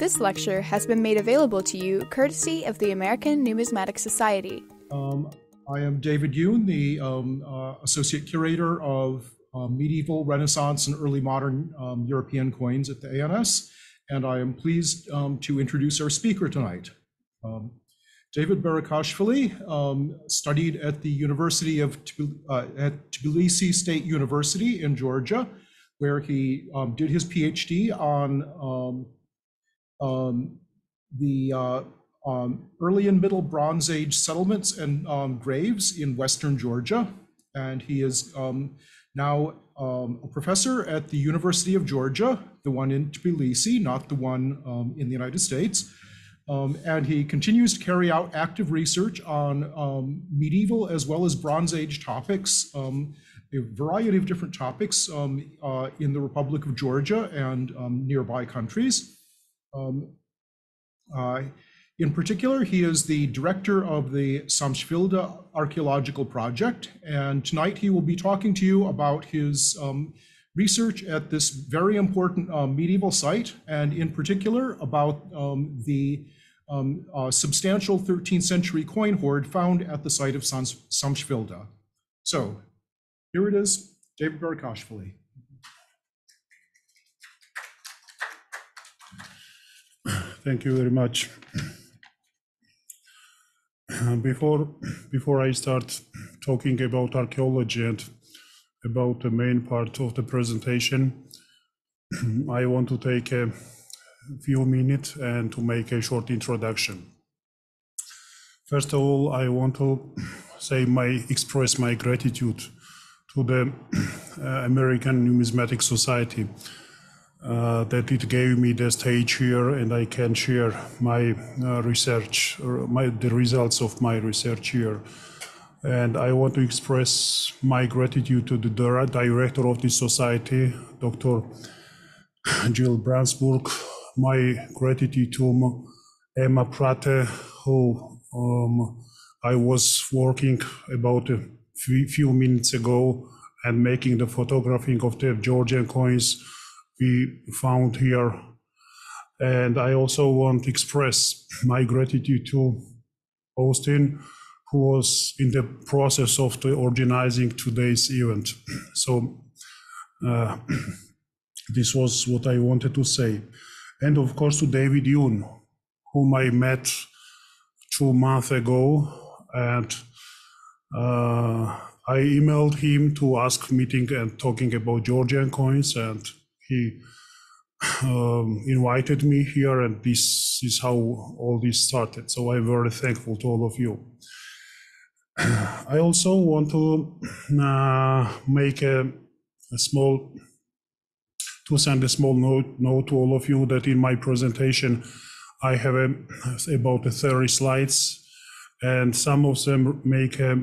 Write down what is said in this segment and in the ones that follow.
This lecture has been made available to you courtesy of the American Numismatic Society. Um, I am David Yoon, the um, uh, Associate Curator of uh, Medieval, Renaissance, and Early Modern um, European Coins at the ANS, and I am pleased um, to introduce our speaker tonight. Um, David Berikashvili um, studied at the University of uh, at Tbilisi State University in Georgia, where he did his PhD on um, the uh, um, early and middle Bronze Age settlements and um, graves in Western Georgia. And he is um, now um, a professor at the University of Georgia, the one in Tbilisi, not the one um, in the United States. And he continues to carry out active research on medieval as well as Bronze Age topics, a variety of different topics um, uh, in the Republic of Georgia and um, nearby countries. Um, uh, in particular, he is the director of the Samshvilde Archaeological Project, and tonight he will be talking to you about his um, research at this very important uh, medieval site, and in particular about um, the um, uh, substantial 13th century coin hoard found at the site of Sams- Samshvilde. So here it is, David Berikashvili. Thank you very much. Before, before I start talking about archaeology and about the main part of the presentation, I want to take a few minutes and to make a short introduction. First of all, I want to say my express my gratitude to the American Numismatic Society uh, that it gave me the stage here and I can share my uh, research, or my, the results of my research here. And I want to express my gratitude to the director of this society, Dr. Gilles Bransbourg, my gratitude to Emma Pratte, who um, I was working about a few minutes ago and making the photographing of the Georgian coins we found here. And I also want to express my gratitude to Austin, who was in the process of the organizing today's event. So uh, this was what I wanted to say. And of course to David Yoon, whom I met two months ago. And uh, I emailed him to ask meeting and talking about Georgian coins and he um, invited me here, and this is how all this started. So I'm very thankful to all of you. I also want to uh, make a, a small, to send a small note, note to all of you that in my presentation, I have a, about 30 slides, and some of them make a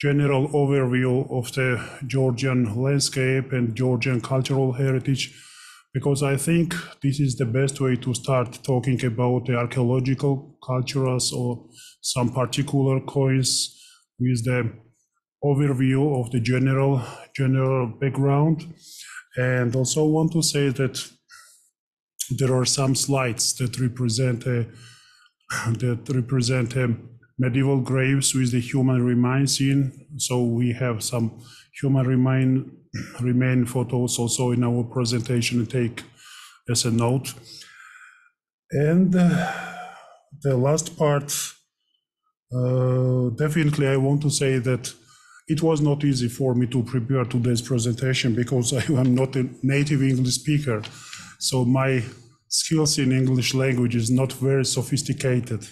general overview of the Georgian landscape and Georgian cultural heritage, because I think this is the best way to start talking about the archaeological cultures or some particular coins with the overview of the general general background. And also want to say that there are some slides that represent a, that represent a medieval graves with the human remains in. So we have some human remain remain photos also in our presentation take as a note. And uh, the last part, uh, definitely I want to say that it was not easy for me to prepare today's presentation because I am not a native English speaker. So my skills in English language is not very sophisticated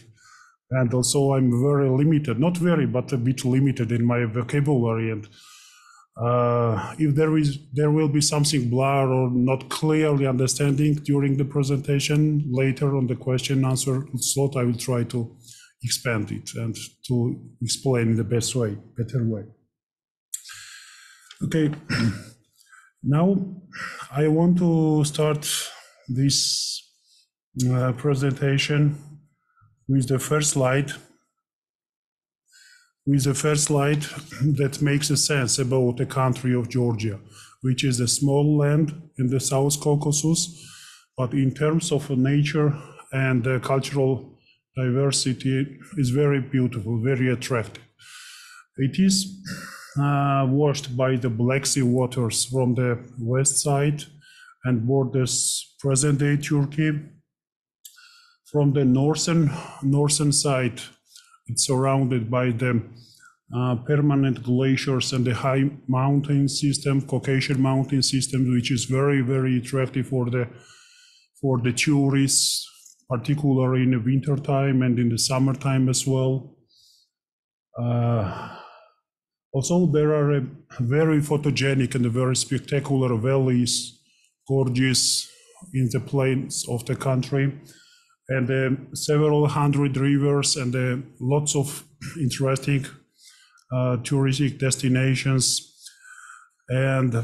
and also I'm very limited, not very, but a bit limited in my vocabulary. And uh, if there is, there will be something blur or not clearly understanding during the presentation later on the question answer slot, I will try to expand it and to explain in the best way, better way. Okay, now I want to start this uh, presentation with the first slide, with the first slide that makes a sense about the country of Georgia, which is a small land in the South Caucasus, but in terms of nature and the cultural diversity is very beautiful, very attractive. It is uh, washed by the Black Sea waters from the west side and borders present-day Turkey. From the northern northern side, it's surrounded by the uh, permanent glaciers and the high mountain system, Caucasian mountain system, which is very very attractive for the for the tourists, particularly in the winter time and in the summertime as well. Uh, also, there are uh, very photogenic and very spectacular valleys, gorges in the plains of the country, and uh, several hundred rivers and uh, lots of interesting uh, touristic destinations. And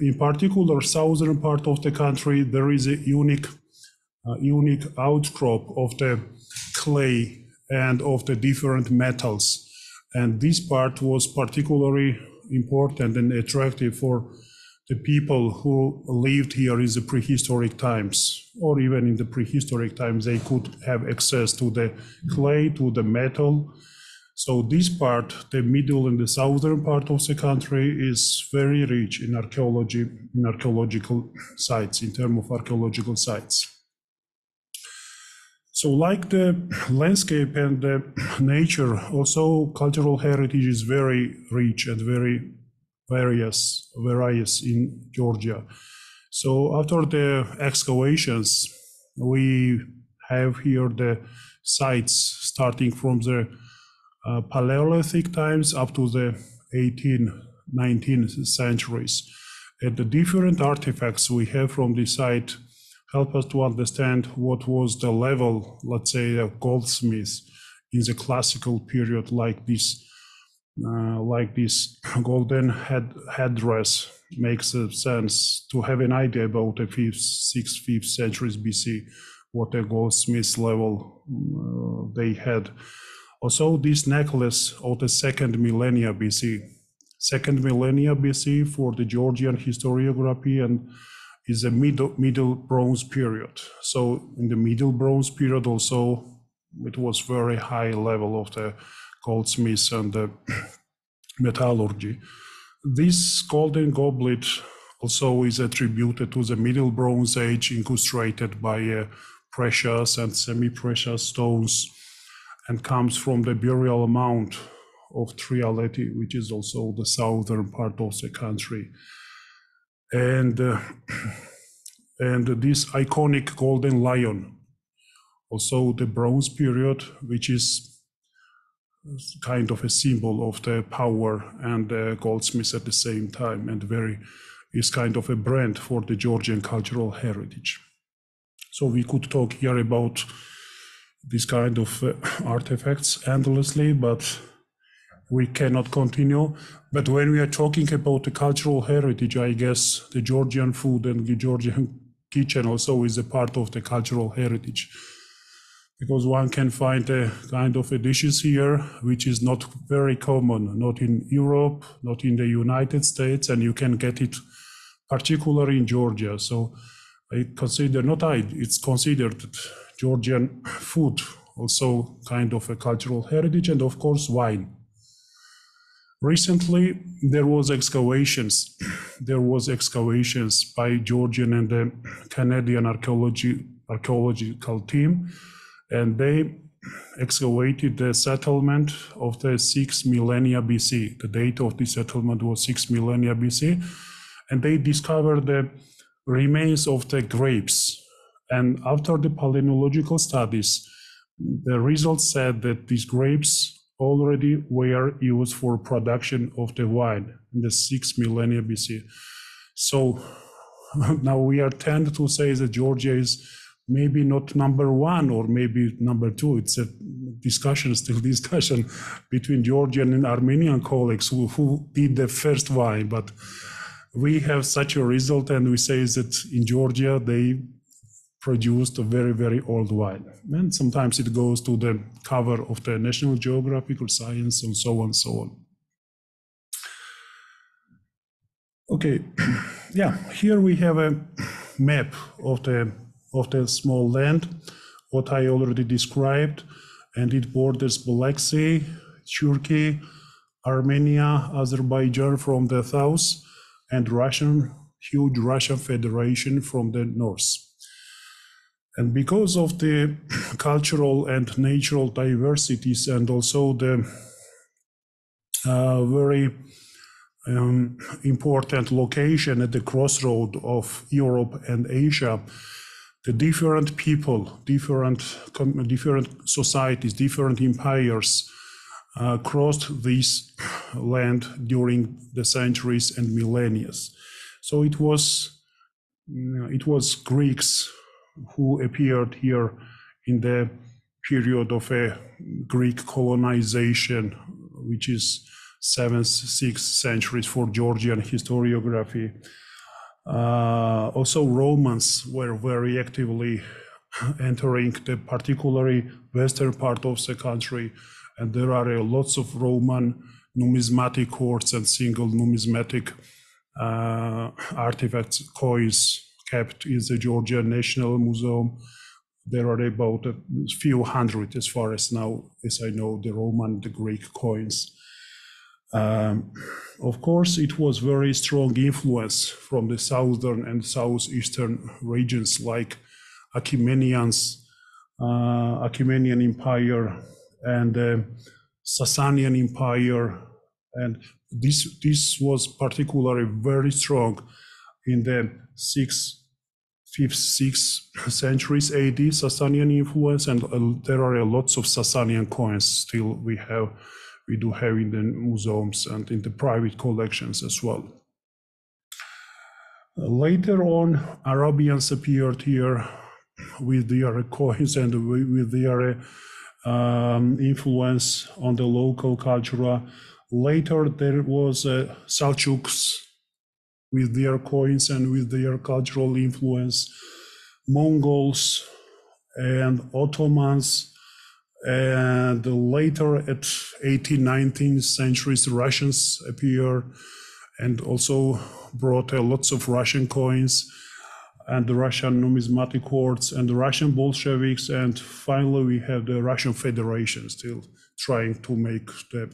in particular, southern part of the country, there is a unique, uh, unique outcrop of the clay and of the different metals and this part was particularly important and attractive for the people who lived here in the prehistoric times, or even in the prehistoric times, they could have access to the clay, to the metal. So this part, the middle and the southern part of the country, is very rich in archaeology, in archaeological sites, in terms of archaeological sites. So, like the landscape and the nature, also cultural heritage is very rich and very various, various in Georgia. So, after the excavations, we have here the sites starting from the uh, Paleolithic times up to the 18th, 19th centuries. And the different artifacts we have from this site help us to understand what was the level, let's say, of goldsmiths in the classical period, like this, uh, like this golden head headdress makes sense to have an idea about the fifth, sixth, fifth centuries BC, what a goldsmith's level uh, they had. Also, this necklace of the second millennia BC, second millennia BC for the Georgian historiography and is a middle middle bronze period. So in the middle bronze period also it was very high level of the goldsmiths and the metallurgy. This golden goblet also is attributed to the middle bronze age incrustated by uh, precious and semi-precious stones and comes from the burial mound of Trialeti, which is also the southern part of the country and uh, and this iconic golden lion also the bronze period which is kind of a symbol of the power and the goldsmiths at the same time and very is kind of a brand for the georgian cultural heritage so we could talk here about this kind of uh, artifacts endlessly but we cannot continue. But when we are talking about the cultural heritage, I guess the Georgian food and the Georgian kitchen also is a part of the cultural heritage. Because one can find a kind of a dishes here, which is not very common, not in Europe, not in the United States, and you can get it particularly in Georgia. So I consider, not I, it's considered Georgian food also kind of a cultural heritage, and of course wine Recently, there was excavations. There was excavations by Georgian and the Canadian archaeology archaeological team, and they excavated the settlement of the six millennia BC. The date of the settlement was six millennia BC, and they discovered the remains of the grapes. And after the palynological studies, the results said that these grapes already were used for production of the wine in the 6th millennia BC. So now we are tend to say that Georgia is maybe not number one or maybe number two. It's a discussion, still discussion between Georgian and Armenian colleagues who, who did the first wine. But we have such a result and we say that in Georgia, they produced a very, very old wine. And sometimes it goes to the cover of the National Geographic or Science and so on and so on. Okay, yeah, here we have a map of the of the small land what I already described, and it borders Black Sea, Turkey, Armenia, Azerbaijan from the south, and Russian, huge Russian Federation from the north. And because of the cultural and natural diversities and also the uh, very um, important location at the crossroad of Europe and Asia, the different people, different different societies, different empires uh, crossed this land during the centuries and millennia. So it was it was Greeks who appeared here in the period of a Greek colonization, which is seventh, sixth centuries for Georgian historiography. Uh, also, Romans were very actively entering the particularly western part of the country, and there are uh, lots of Roman numismatic courts and single numismatic uh, artifacts, coins kept in the Georgian National Museum. There are about a few hundred, as far as now as I know, the Roman, the Greek coins. Um, of course, it was very strong influence from the southern and southeastern regions like Achaemenians, uh, Achaemenian Empire and uh, Sasanian Empire. And this, this was particularly very strong in the sixth, fifth, sixth centuries AD, Sasanian influence, and uh, there are lots of Sasanian coins still we have we do have in the museums and in the private collections as well. Later on, Arabians appeared here with their coins and with their um, influence on the local culture. Later, there was uh, Seljuks with their coins and with their cultural influence, Mongols and Ottomans and later at 18th, 19th centuries, Russians appear and also brought uh, lots of Russian coins and the Russian numismatic courts and the Russian Bolsheviks. And finally, we have the Russian Federation still trying to make the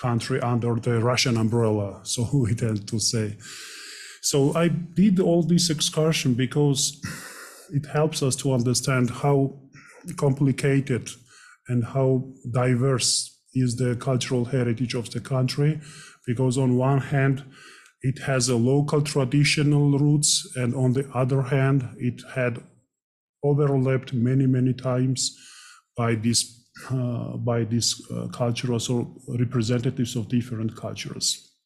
country under the Russian umbrella, so we tend to say. So I did all this excursion because it helps us to understand how complicated and how diverse is the cultural heritage of the country. Because on one hand, it has a local traditional roots, and on the other hand, it had overlapped many, many times by these uh, by these uh, cultures or representatives of different cultures.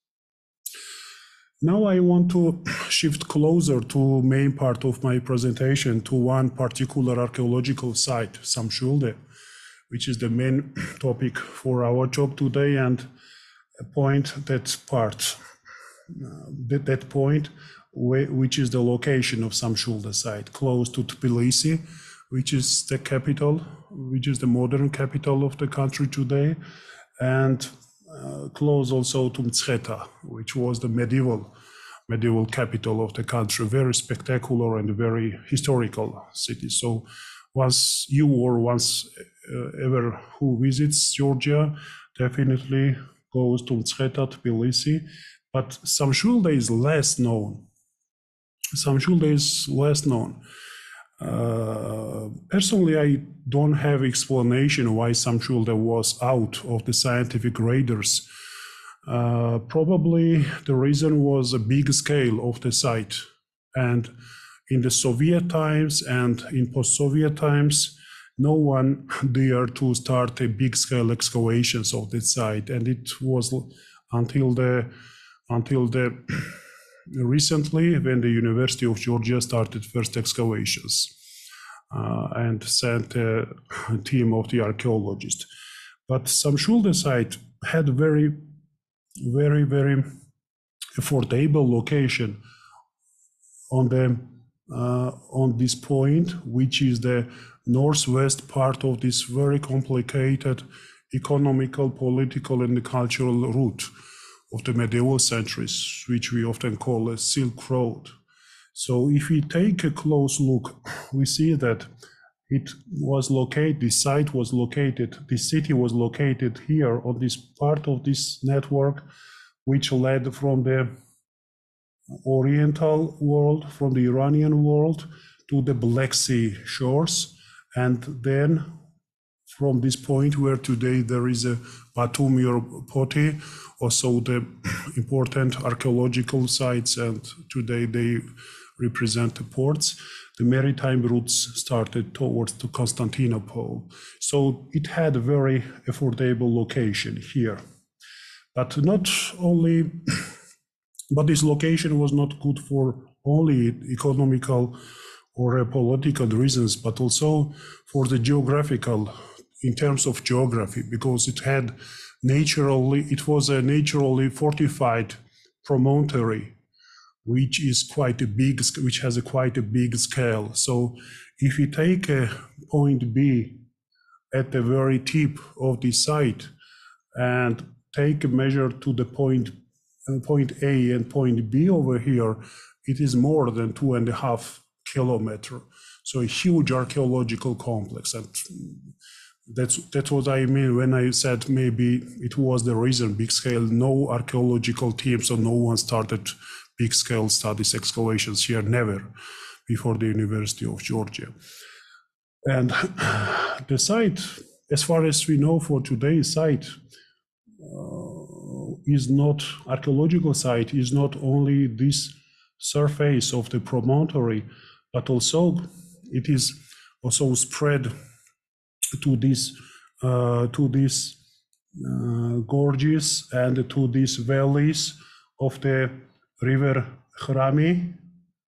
Now I want to shift closer to main part of my presentation to one particular archaeological site, Samshvilde which is the main topic for our talk today, and a point that part, uh, that, that point, which is the location of Samshvilde site, close to Tbilisi, which is the capital, which is the modern capital of the country today, and uh, close also to Mtskheta, which was the medieval medieval capital of the country, very spectacular and very historical city. So once you or once ever who visits Georgia definitely goes to Mtskheta, Tbilisi, but Samshvilde is less known. Samshvilde is less known. Uh, personally, I don't have explanation why Samshvilde was out of the scientific radars. Uh, probably the reason was a big scale of the site. And in the Soviet times and in post-Soviet times, no one dared to start a big scale excavations of that site. And it was until the until the recently when the University of Georgia started first excavations uh, and sent a team of the archaeologists. But Samshvilde site had very, very, very affordable location on the uh, on this point, which is the northwest part of this very complicated economical, political, and cultural route of the medieval centuries, which we often call a Silk Road. So if we take a close look, we see that it was located, the site was located, the city was located here on this part of this network, which led from the Oriental world, from the Iranian world to the Black Sea shores. And then from this point where today there is a Batumi Poti, also the important archaeological sites, and today they represent the ports. The maritime routes started towards to Constantinople. So it had a very affordable location here. But not only, but this location was not good for only economical or political reasons, but also for the geographical, in terms of geography, because it had naturally, it was a naturally fortified promontory, which is quite a big, which has a quite a big scale. So if you take a point B at the very tip of the site and take a measure to the uh, point A and point B over here, it is more than two and a half kilometer. So a huge archaeological complex. And that's that's what I mean when I said maybe it was the reason big scale, no archaeological team, so no one started big scale studies, excavations here, never before the University of Georgia. And the site, as far as we know for today's site, uh, is not archaeological site, is not only this surface of the promontory, but also it is also spread to this uh, to these uh, gorges and to these valleys of the river Khrami,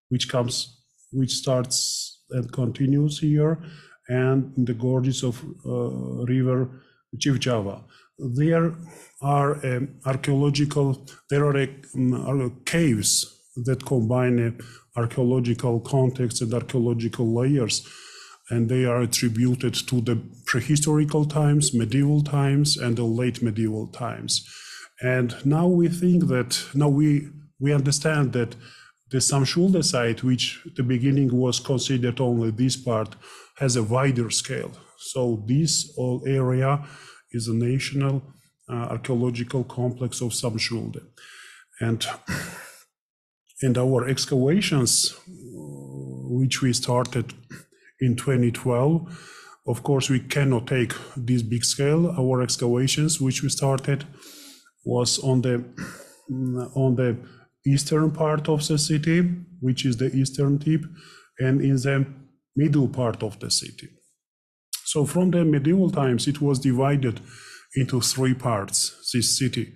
which comes which starts and continues here, and the gorges of uh, river Chivchava. There are um, archaeological, there are, um, caves that combine archaeological context and archaeological layers and they are attributed to the prehistorical times, medieval times, and the late medieval times. And now we think that now we we understand that the Samshvilde site, which the beginning was considered only this part, has a wider scale. So this whole area is a national uh, archaeological complex of Samshvilde. And, and our excavations, which we started in 2012. Of course, we cannot take this big scale. Our excavations, which we started, was on the mm, on the eastern part of the city, which is the eastern tip, and in the middle part of the city. So from the medieval times, it was divided into three parts, this city.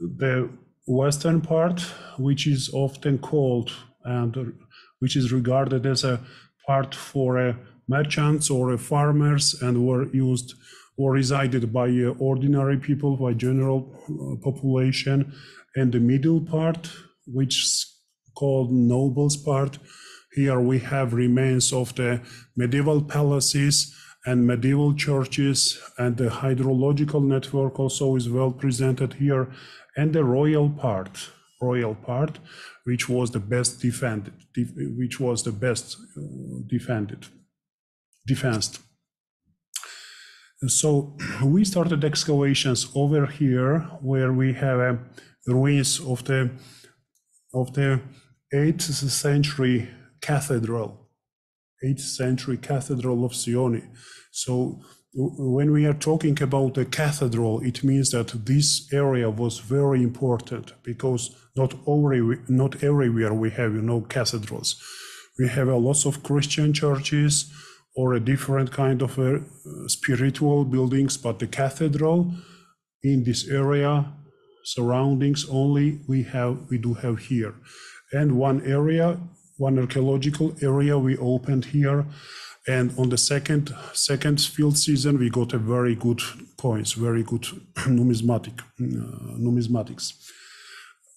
The western part, which is often called and which is regarded as a part for uh, merchants or uh, farmers and were used or resided by uh, ordinary people, by general population, and the middle part, which is called nobles part. Here we have remains of the medieval palaces and medieval churches, and the hydrological network also is well presented here, and the royal part, royal part, which was the best defended, which was the best uh, defended, defensed. So we started excavations over here, where we have a ruins of the of the eighth century cathedral, eighth century cathedral of Sioni. So when we are talking about the cathedral, it means that this area was very important because not every, not everywhere we have, you know, cathedrals. We have a lots of Christian churches or a different kind of uh, spiritual buildings, but the cathedral in this area, surroundings only, we have, we do have here. And one area, one archaeological area we opened here and on the second second field season, we got a very good coins, very good numismatic uh, numismatics.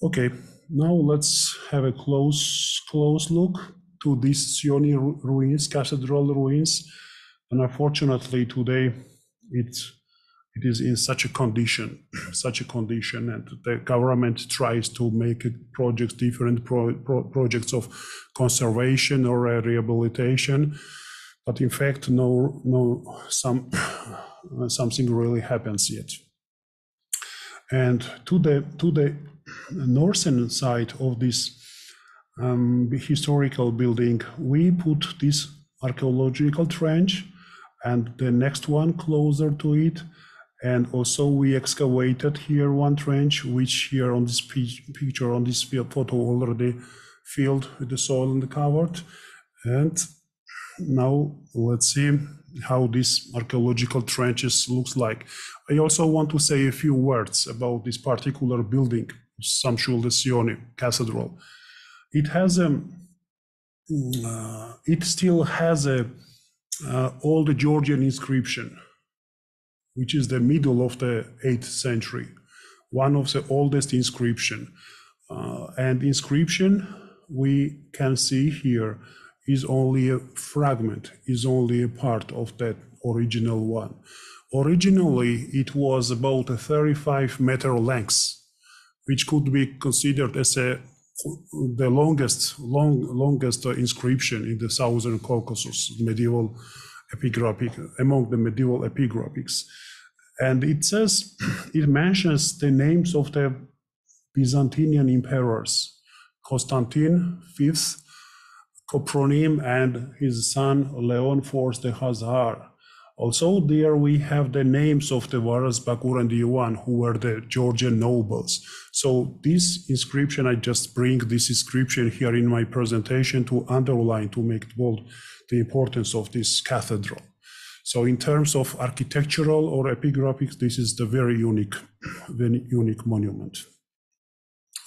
Okay, now let's have a close close look to these Sioni ruins, cathedral ruins. And unfortunately, today it's it is in such a condition, such a condition, and the government tries to make projects, different pro, pro, projects of conservation or rehabilitation but in fact, no, no, some something really happens yet. And to the to the northern side of this um, historical building, we put this archaeological trench, and the next one closer to it. And also we excavated here one trench, which here on this picture, on this photo already filled with the soil and covered. And now let's see how this archaeological trenches looks like. I also want to say a few words about this particular building, Samshul Sioni Cathedral. It has a, uh, it still has a uh, old Georgian inscription, which is the middle of the 8th century, one of the oldest inscription. Uh, and inscription we can see here is only a fragment, is only a part of that original one. Originally, it was about a 35 meter length, which could be considered as a the longest long longest inscription in the southern Caucasus, medieval epigraphic among the medieval epigraphics, and it says it mentions the names of the Byzantine emperors, Constantine V, Copronim, and his son Leon IV the Khazar. Also, there we have the names of the Varas, Bakur, and Yuan, who were the Georgian nobles. So this inscription, I just bring this inscription here in my presentation to underline, to make bold, the importance of this cathedral. So in terms of architectural or epigraphics, this is the very unique, very unique monument.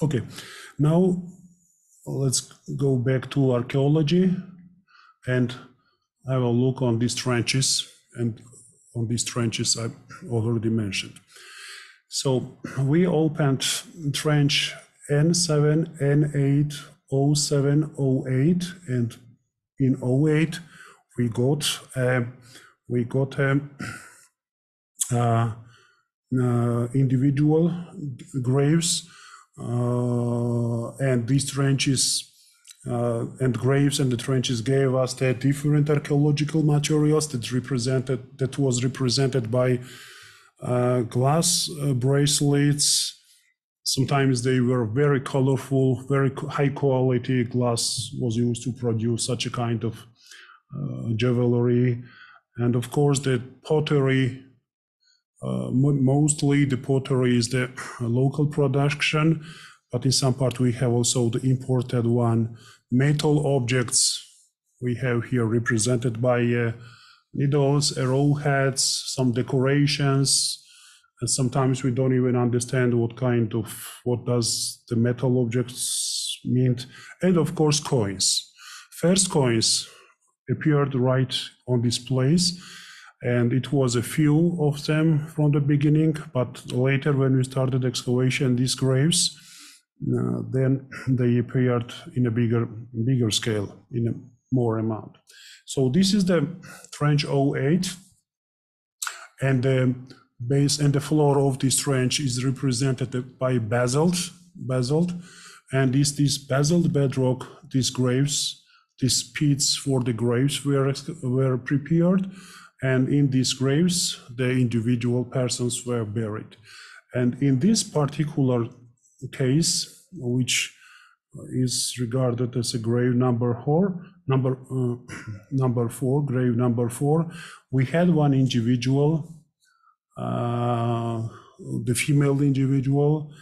Okay, now let's go back to archaeology and I will look on these trenches and on these trenches I already mentioned. So we opened trench N7, N8, 07, 08, and in 08 we got uh, we got um, uh, uh, individual graves, uh, and these trenches uh, and graves and the trenches gave us the different archaeological materials that represented that was represented by uh, glass uh, bracelets. Sometimes they were very colorful, very high quality glass was used to produce such a kind of uh, jewelry, and of course the pottery. Uh, mostly the pottery is the local production, but in some part we have also the imported one. Metal objects we have here represented by uh, needles, arrowheads, some decorations, and sometimes we don't even understand what kind of what does the metal objects mean, and of course coins. First coins appeared right on this place, and it was a few of them from the beginning, but later when we started excavation, these graves uh, then they appeared in a bigger bigger scale in a more amount. So this is the trench 08 and the base and the floor of this trench is represented by basalt basalt. And this this basalt bedrock these graves these pits for the graves were were prepared and in these graves the individual persons were buried and in this particular case, which is regarded as a grave number four, number uh, number four, grave number four. We had one individual, uh, the female individual,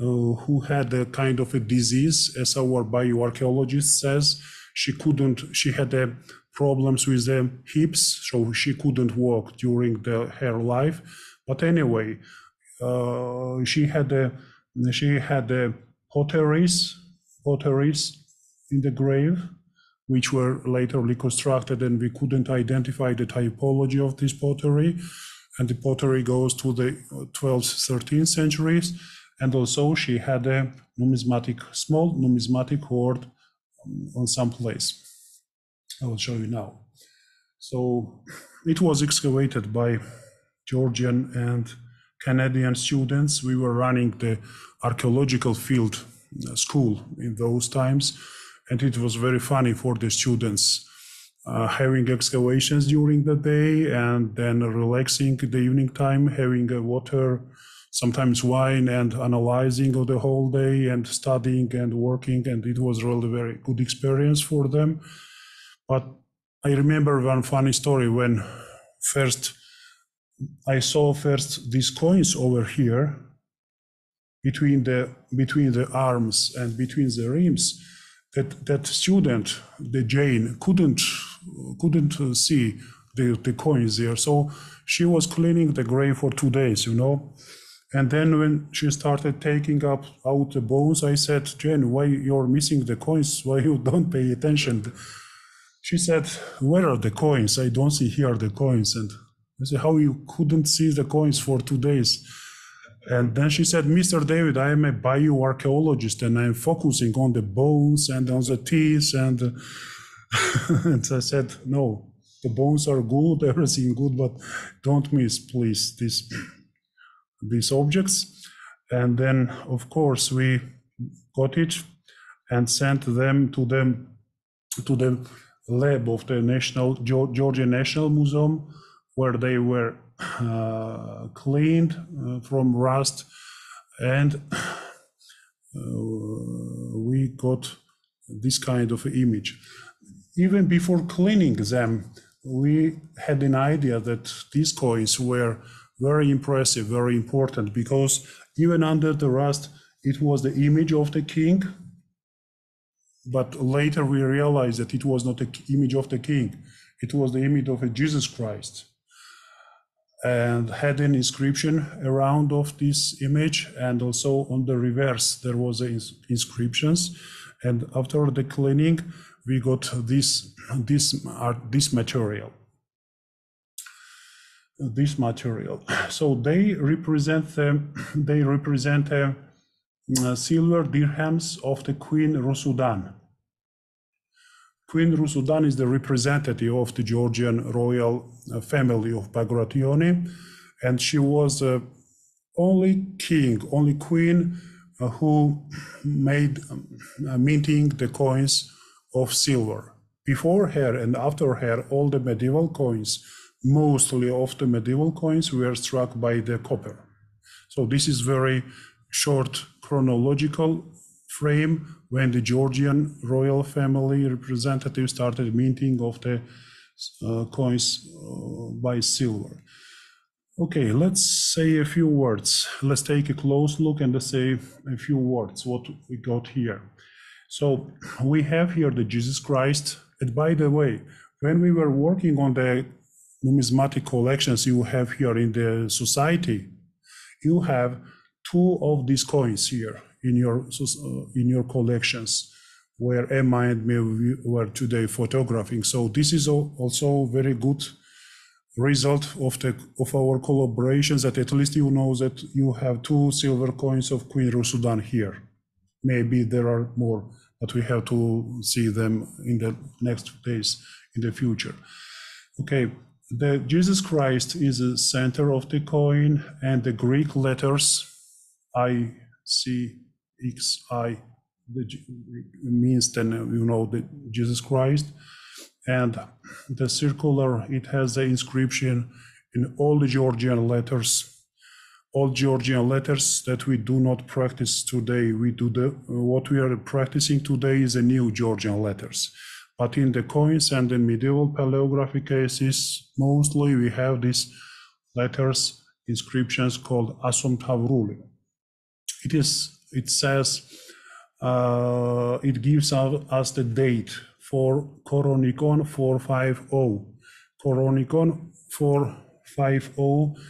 uh, who had a kind of a disease, as our bioarchaeologist says. She couldn't. She had a problems with the hips, so she couldn't walk during the, her life. But anyway, uh, she had a she had uh, potteries, potteries in the grave, which were later reconstructed, and we couldn't identify the typology of this pottery. And the pottery goes to the 12th, 13th centuries. And also, she had a numismatic, small numismatic hoard on some place. I will show you now. So it was excavated by Georgian and Canadian students. We were running the archaeological field uh, school in those times, and it was very funny for the students uh, having excavations during the day and then relaxing the evening time, having a water, sometimes wine, and analyzing of the whole day and studying and working. And it was really very good experience for them. But I remember one funny story when first I saw first these coins over here between the between the arms and between the rims that that student the Jane couldn't couldn't see the, the coins there. So she was cleaning the grave for two days you know? And then when she started taking up out the bones i said jane why you're missing the coins? Why you don't pay attention she said where are the coins i don't see here the coins and i said how you couldn't see the coins for two days and then she said, Mr. David, I am a bioarchaeologist and I'm focusing on the bones and on the teeth. And, and I said, no, the bones are good, everything good, but don't miss, please, these, these objects. And then, of course, we got it and sent them to them to the lab of the National Georgia National Museum, where they were uh, cleaned uh, from rust and uh, we got this kind of image. Even before cleaning them, we had an idea that these coins were very impressive, very important, because even under the rust, it was the image of the king. But later we realized that it was not the image of the king, it was the image of a Jesus Christ. And had an inscription around of this image and also on the reverse there was ins inscriptions. And after the cleaning we got this this art this material. This material. So they represent them they represent uh, silver dirhams of the queen rusudan Queen Rusudan is the representative of the Georgian royal uh, family of Bagrationi, and she was the uh, only king, only queen uh, who made um, uh, minting the coins of silver. Before her and after her, all the medieval coins, mostly of the medieval coins, were struck by the copper. So this is very short chronological frame when the Georgian royal family representative started minting of the uh, coins uh, by silver. Okay, let's say a few words. Let's take a close look and say a few words what we got here. So we have here the Jesus Christ. And by the way, when we were working on the numismatic collections you have here in the society, you have two of these coins here in your uh, in your collections where Emma and me were today photographing. So this is also very good result of the of our collaborations that at least you know that you have two silver coins of Queen Rusudan here. Maybe there are more, but we have to see them in the next days in the future. Okay, the Jesus Christ is the center of the coin and the Greek letters I, C, XI the, means then uh, you know the Jesus Christ. And the circular it has the inscription in all the Georgian letters. All Georgian letters that we do not practice today. We do the what we are practicing today is the new Georgian letters. But in the coins and the medieval paleography cases mostly we have these letters inscriptions called Asomtavruli it is it says uh, it gives us the date for Koronikon 450. Koronikon 450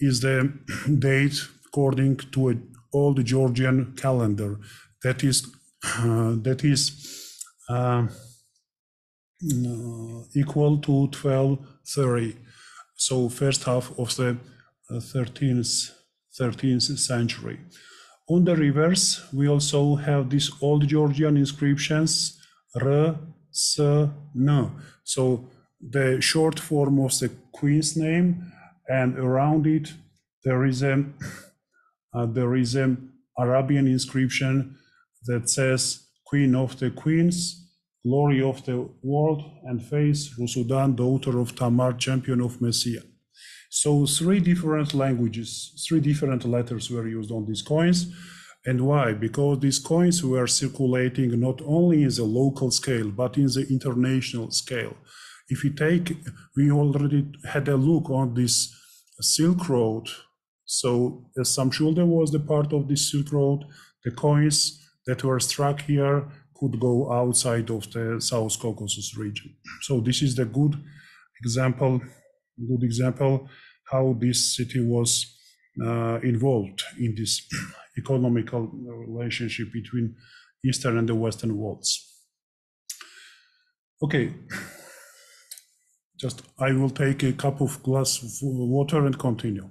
is the date according to an old Georgian calendar. That is uh, that is uh, equal to 1230. So first half of the 13th uh, 13th century. On the reverse, we also have these old Georgian inscriptions, R, S, N. So the short form of the queen's name, and around it there is a uh, there is an Arabian inscription that says Queen of the Queens, glory of the world, and face Rusudan, daughter of Tamar, champion of Messiah. So three different languages, three different letters were used on these coins. And why? Because these coins were circulating not only in the local scale, but in the international scale. If we take, we already had a look on this Silk Road. So as Samshvilde was the part of this Silk Road, the coins that were struck here could go outside of the South Caucasus region. So this is the good example, good example how this city was uh, involved in this economical relationship between Eastern and the Western worlds. Okay, just I will take a cup of glass of water and continue.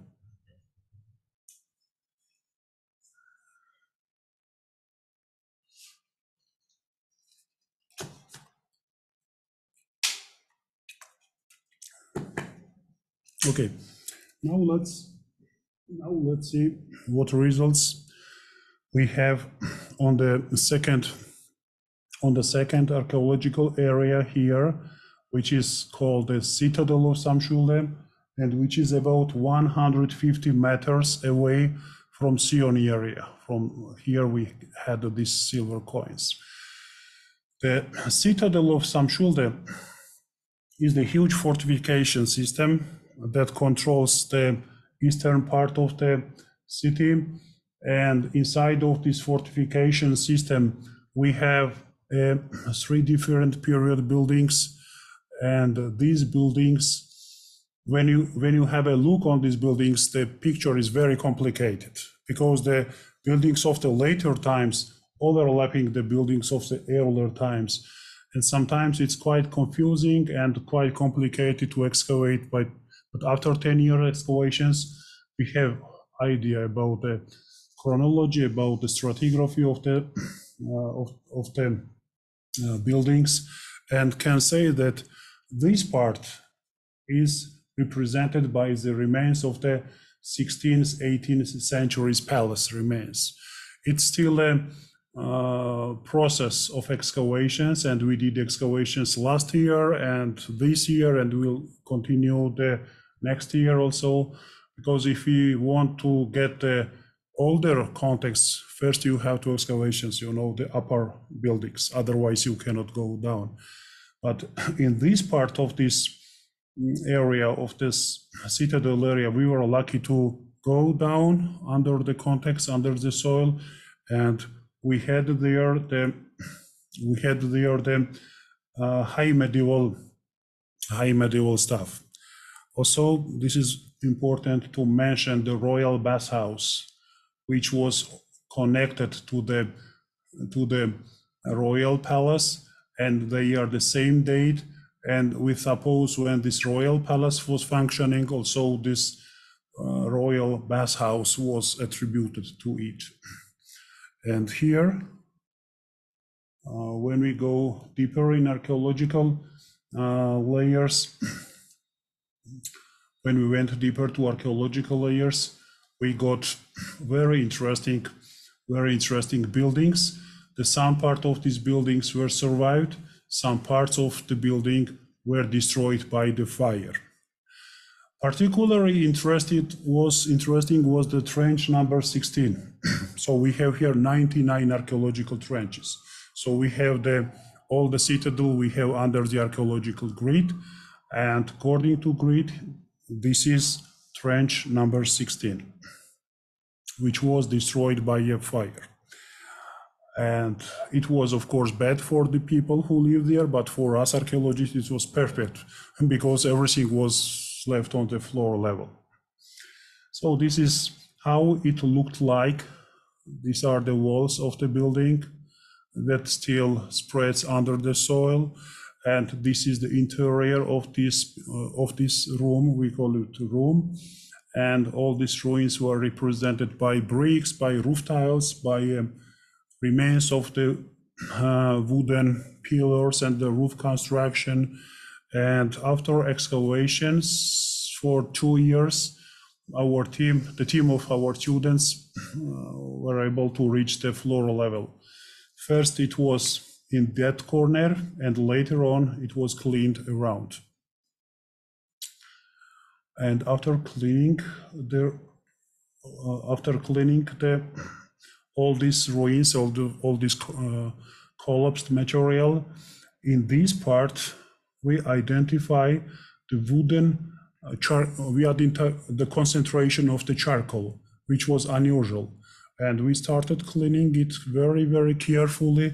Okay, now let's now let's see what results we have on the second on the second archaeological area here, which is called the Citadel of Samshvilde, and which is about 150 meters away from Sioni area. From here we had these silver coins. The Citadel of Samshvilde is the huge fortification system that controls the eastern part of the city. And inside of this fortification system, we have uh, three different period buildings. And these buildings, when you when you have a look on these buildings, the picture is very complicated because the buildings of the later times overlapping the buildings of the earlier times. And sometimes it's quite confusing and quite complicated to excavate by but after 10 year excavations, we have idea about the chronology, about the stratigraphy of the uh, of, of the uh, buildings, and can say that this part is represented by the remains of the 16th, 18th centuries palace remains. It's still a uh, process of excavations, and we did excavations last year and this year, and we'll continue the next year also, because if you want to get the older context, first you have to excavations, you know, the upper buildings, otherwise you cannot go down. But in this part of this area of this citadel area, we were lucky to go down under the context, under the soil, and we had there the we had there the uh, high medieval high medieval stuff. Also, this is important to mention the royal bathhouse, which was connected to the to the royal palace, and they are the same date. And we suppose when this royal palace was functioning, also this uh, royal bathhouse was attributed to it. And here, uh, when we go deeper in archaeological uh, layers, when we went deeper to archaeological layers, we got very interesting, very interesting buildings. The some part of these buildings were survived, some parts of the building were destroyed by the fire. Particularly interested was interesting was the trench number 16. so we have here 99 archaeological trenches. So we have the all the citadel we have under the archaeological grid, and according to grid, this is trench number 16, which was destroyed by a fire. And it was, of course, bad for the people who live there, but for us archaeologists, it was perfect because everything was left on the floor level. So this is how it looked like. These are the walls of the building that still spreads under the soil and this is the interior of this uh, of this room. We call it room. And all these ruins were represented by bricks by roof tiles by um, remains of the uh, wooden pillars and the roof construction. And after excavations for two years our team the team of our students uh, were able to reach the floor level. First it was in that corner, and later on it was cleaned around. And after cleaning the uh, after cleaning the all these ruins, all the all this uh, collapsed material, in this part we identify the wooden uh, char we identify the concentration of the charcoal, which was unusual, and we started cleaning it very very carefully,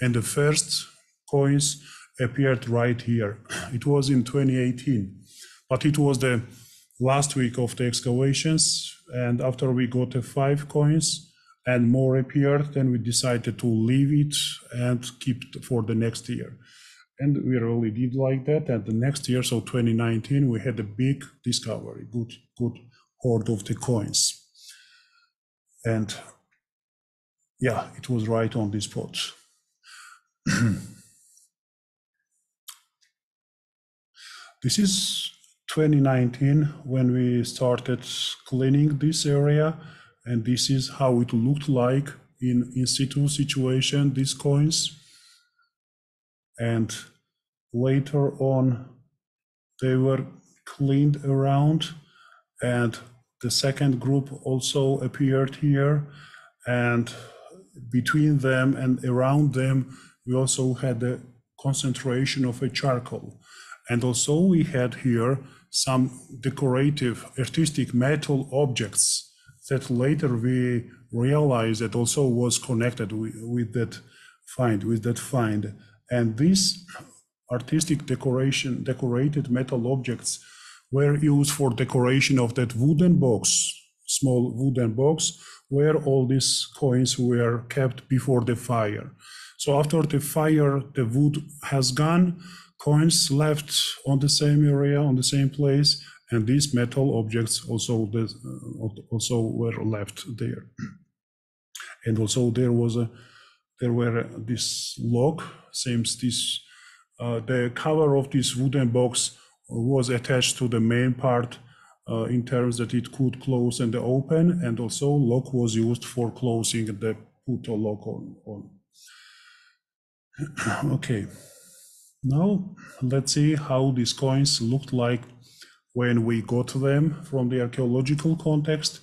and the first coins appeared right here. It was in 2018, but it was the last week of the excavations, and after we got five coins and more appeared, then we decided to leave it and keep it for the next year. And we really did like that. And the next year, so 2019, we had a big discovery, good, good hoard of the coins. And yeah, it was right on this spot. this is 2019 when we started cleaning this area and this is how it looked like in in situ situation these coins. And later on they were cleaned around and the second group also appeared here. And between them and around them we also had a concentration of a charcoal. And also we had here some decorative artistic metal objects that later we realized that also was connected with, with that find with that find. And these artistic decoration decorated metal objects were used for decoration of that wooden box small wooden box where all these coins were kept before the fire so after the fire the wood has gone coins left on the same area, on the same place, and these metal objects also, also were left there. And also there was a, there were this lock, seems this, uh, the cover of this wooden box was attached to the main part uh, in terms that it could close and open, and also lock was used for closing the put a lock on. on. okay. Now, let's see how these coins looked like when we got them from the archaeological context.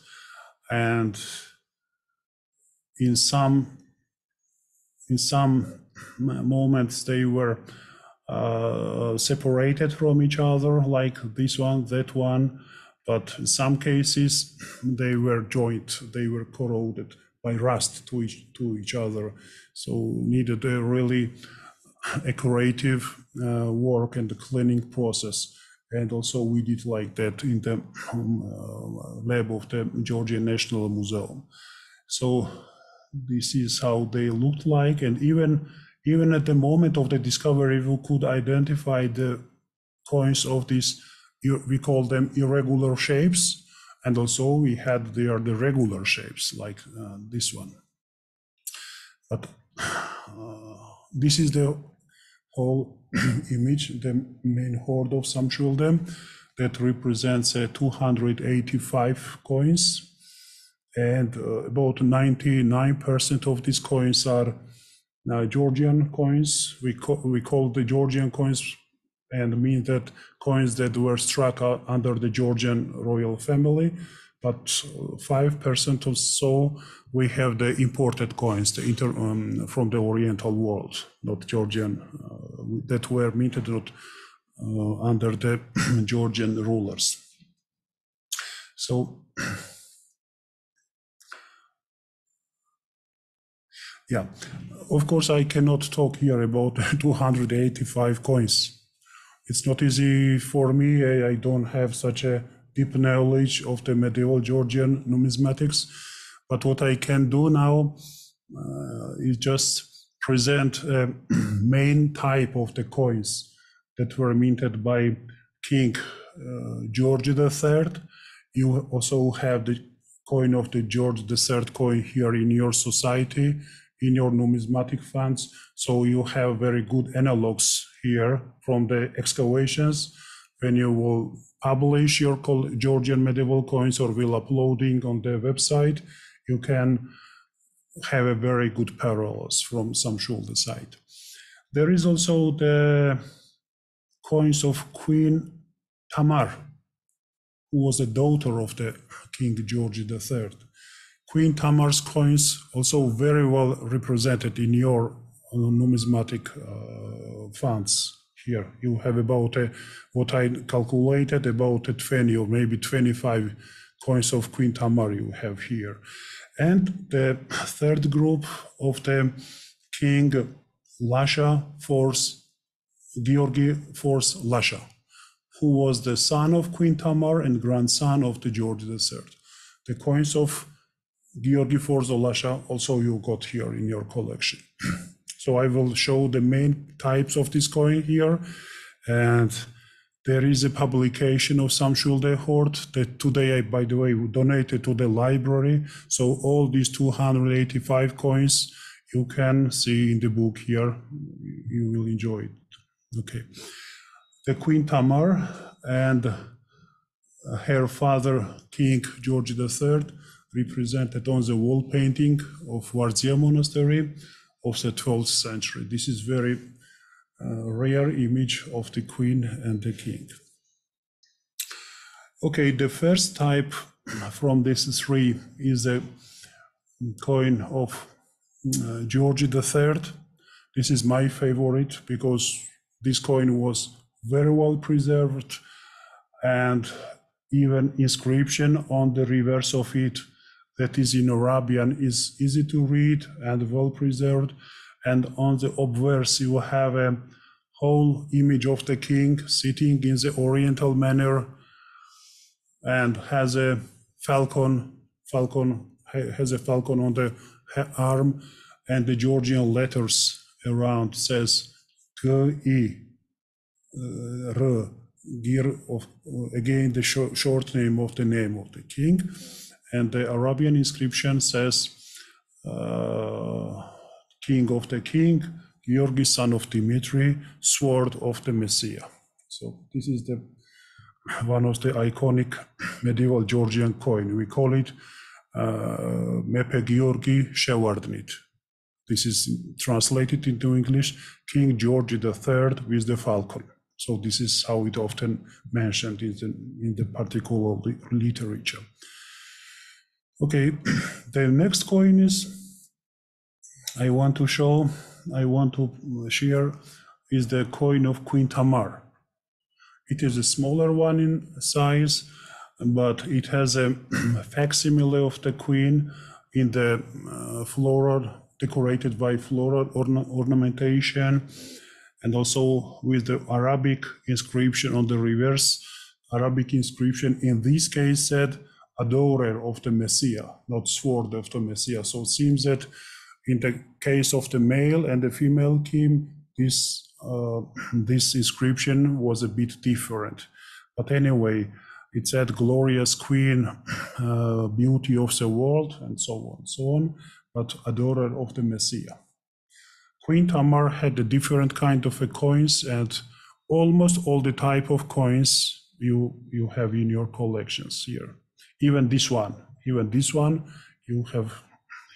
And in some, in some moments, they were uh, separated from each other, like this one, that one. But in some cases, they were joined, they were corroded by rust to each, to each other. So needed a really a creative uh, work and the cleaning process. And also we did like that in the um, uh, lab of the Georgian National Museum. So this is how they looked like. And even, even at the moment of the discovery, we could identify the coins of these, we call them irregular shapes. And also we had there the regular shapes like uh, this one. But uh, this is the whole image, the main hoard of Samchuldem that represents uh, 285 coins. And uh, about 99% of these coins are uh, Georgian coins. We, co we call the Georgian coins and mean that coins that were struck under the Georgian royal family but 5% or so we have the imported coins the inter, um, from the Oriental world, not Georgian, uh, that were minted not, uh, under the Georgian rulers. So, yeah, of course, I cannot talk here about 285 coins. It's not easy for me. I don't have such a deep knowledge of the medieval Georgian numismatics. But what I can do now uh, is just present a main type of the coins that were minted by King uh, George III. You also have the coin of the George III coin here in your society, in your numismatic funds. So you have very good analogs here from the excavations when you will publish your Georgian medieval coins or will uploading on the website, you can have a very good parallels from Samshvilde site. There is also the coins of Queen Tamar, who was a daughter of the King George III. Queen Tamar's coins also very well represented in your numismatic uh, funds here. You have about a, what I calculated about a 20 or maybe 25 coins of Queen Tamar you have here. And the third group of the King Lasha Force, Georgi IV Lasha, who was the son of Queen Tamar and grandson of the George III. The coins of Georgi IV Lasha also you got here in your collection. so I will show the main types of this coin here and there is a publication of Samshvilde hoard that today, I, by the way, donated to the library. So all these 285 coins you can see in the book here. You will enjoy it. Okay. The Queen Tamar and her father, King George III, represented on the wall painting of Vardzia Monastery of the 12th century. This is very uh, rare image of the queen and the king. Okay, the first type from these three is a coin of uh, George III. This is my favorite because this coin was very well preserved and even inscription on the reverse of it that is in Arabian is easy to read and well preserved. And on the obverse you have a whole image of the king sitting in the oriental manner and has a falcon falcon has a falcon on the arm and the georgian letters around says I uh, Gir of again the short name of the name of the king and the Arabian inscription says uh, king of the king, Georgi, son of Dimitri, sword of the Messiah. So this is the one of the iconic medieval Georgian coin. We call it uh, Mepe Georgi Shevardnit. This is translated into English, King George III with the falcon. So this is how it often mentioned in the, in the particular literature. Okay, the next coin is I want to show, I want to share is the coin of Queen Tamar. It is a smaller one in size, but it has a facsimile of the queen in the uh, floral, decorated by floral orna ornamentation, and also with the Arabic inscription on the reverse. Arabic inscription in this case said, adorer of the Messiah, not sword of the Messiah. So it seems that in the case of the male and the female king, this uh, this inscription was a bit different. But anyway, it said glorious queen, uh, beauty of the world, and so on, so on, but adorer of the Messiah. Queen Tamar had a different kind of a coins and almost all the type of coins you, you have in your collections here. Even this one, even this one, you have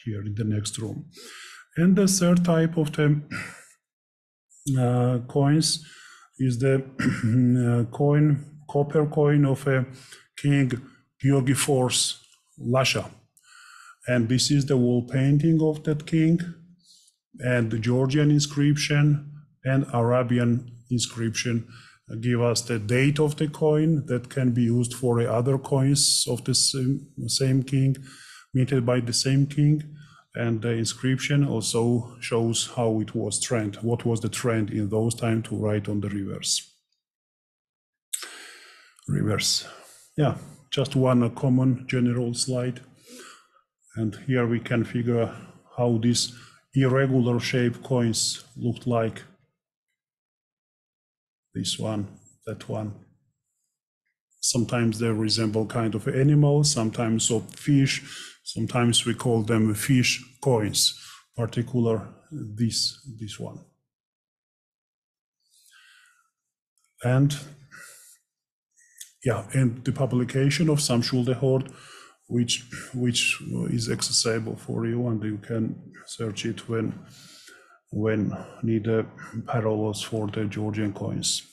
here in the next room. And the third type of the uh, coins is the uh, coin, copper coin of a King Georgi IV Lasha. And this is the wall painting of that king and the Georgian inscription and Arabian inscription give us the date of the coin that can be used for other coins of the same, same king minted by the same king. And the inscription also shows how it was trend, what was the trend in those times to write on the reverse. Reverse. Yeah, just one common general slide. And here we can figure how these irregular shape coins looked like. This one, that one. Sometimes they resemble kind of animals, sometimes of fish, Sometimes we call them fish coins, particular this, this one. And yeah, and the publication of Samshvilde hoard, which which is accessible for you, and you can search it when when need uh, parallels for the Georgian coins.